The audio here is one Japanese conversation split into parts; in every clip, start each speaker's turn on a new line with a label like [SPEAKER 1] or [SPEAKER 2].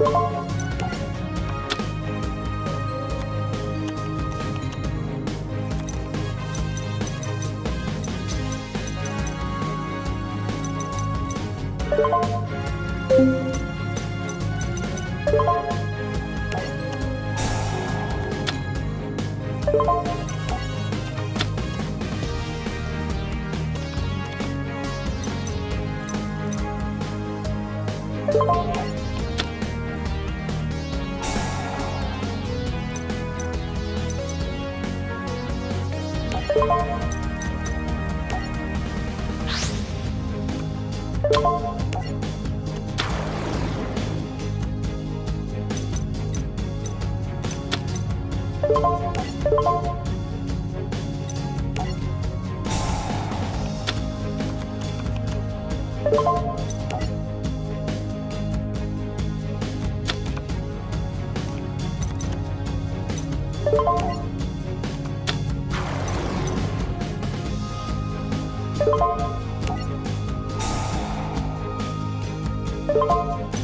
[SPEAKER 1] you Thank you. Música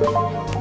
[SPEAKER 1] you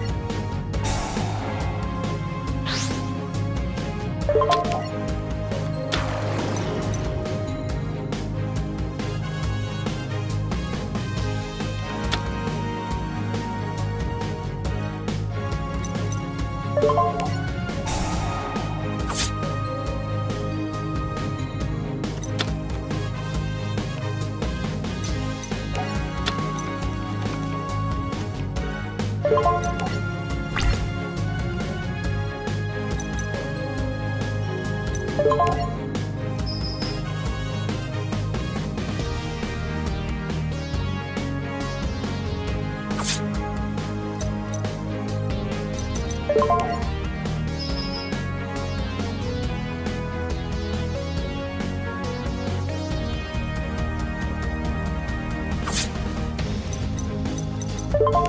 [SPEAKER 1] you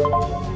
[SPEAKER 1] you